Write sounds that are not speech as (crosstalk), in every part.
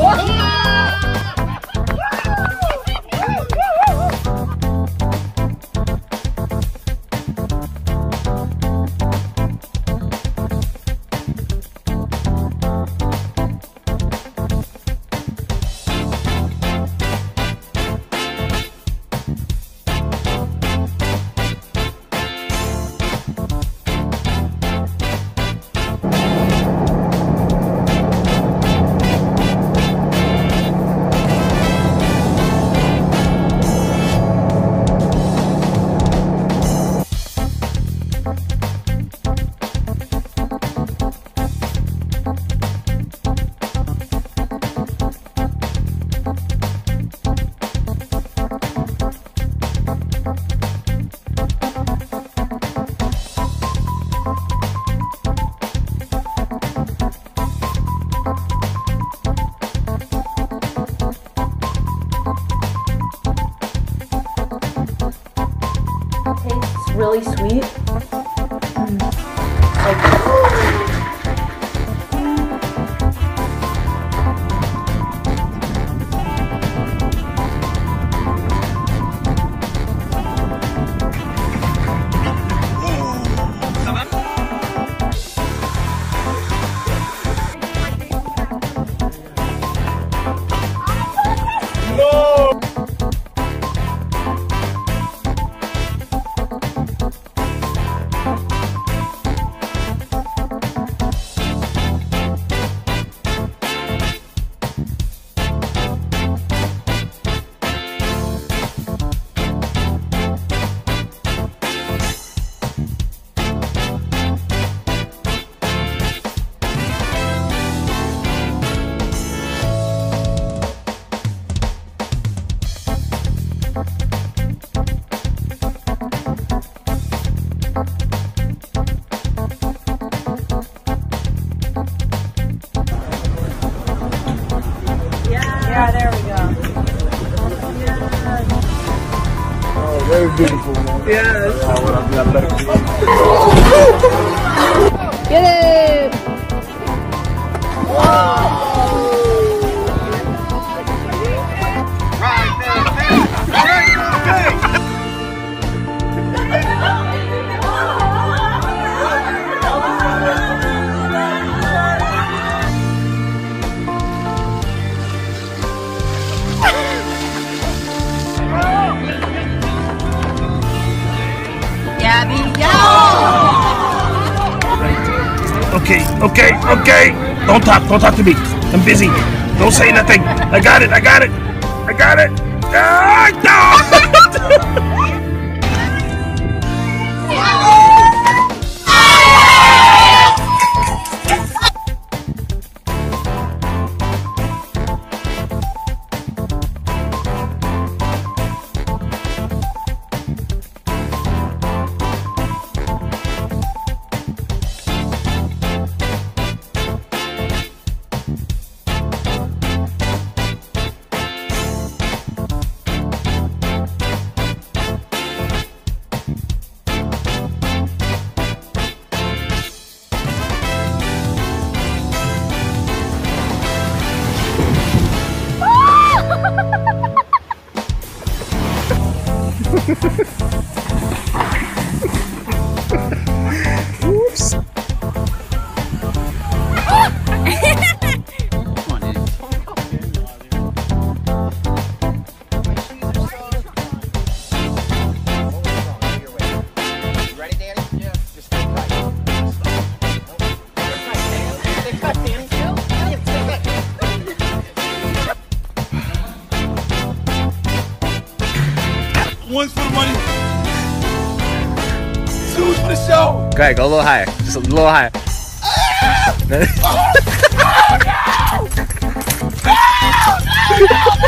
Tastes Yeah, there we go. Oh, very beautiful, man. Yes. Yeah, what up, yeah, better- Get it! Okay, okay, okay. Don't talk, don't talk to me. I'm busy. Don't say nothing. I got it, I got it. I got it. Ah, no! (laughs) (laughs) Ready, the show. Go ahead, go a little higher. Just a little higher. Are you okay? Yeah.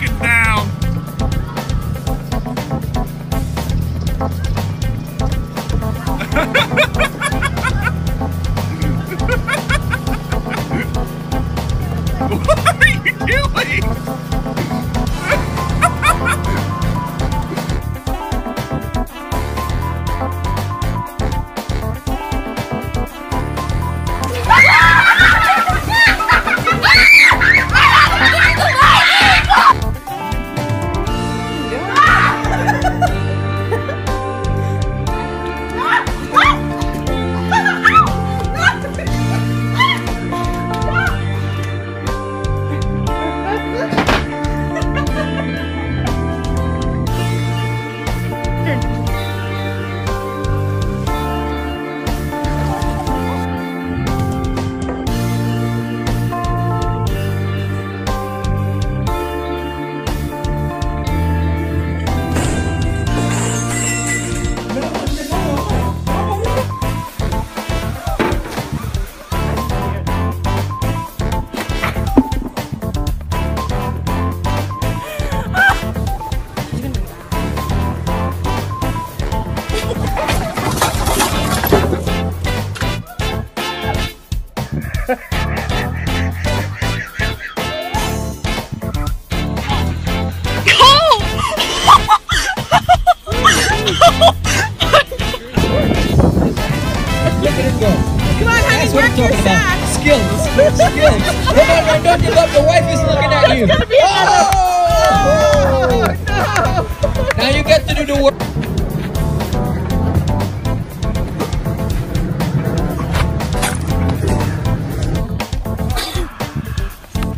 Look at. Skills. Skills. Run, don't give up. The wife is looking at you. oh! (laughs) Now you get to do the work.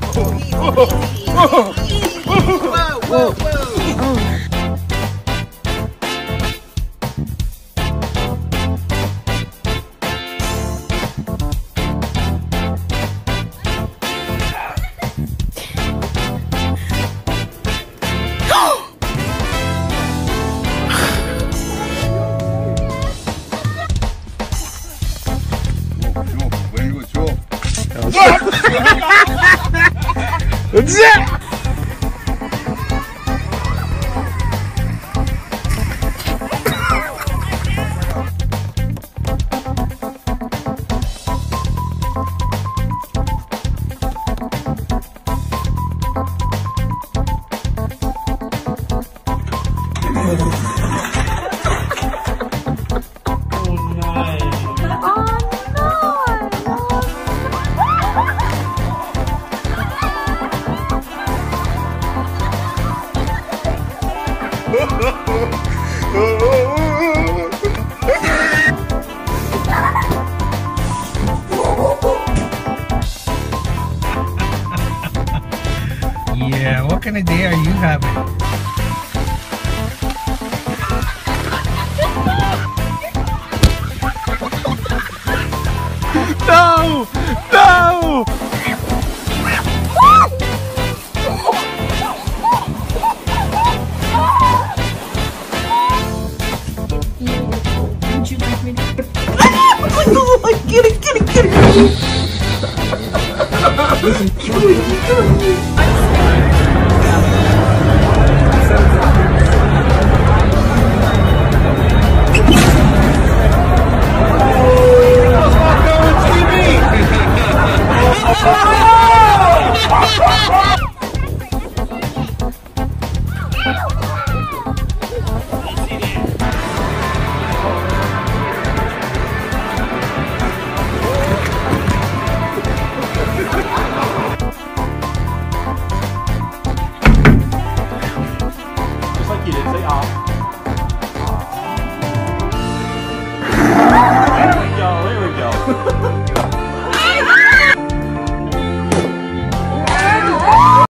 That's (laughs) oh! oh! It! Yeah, what kind of day are you having? No! No! Would you like? Get it, get it, get it.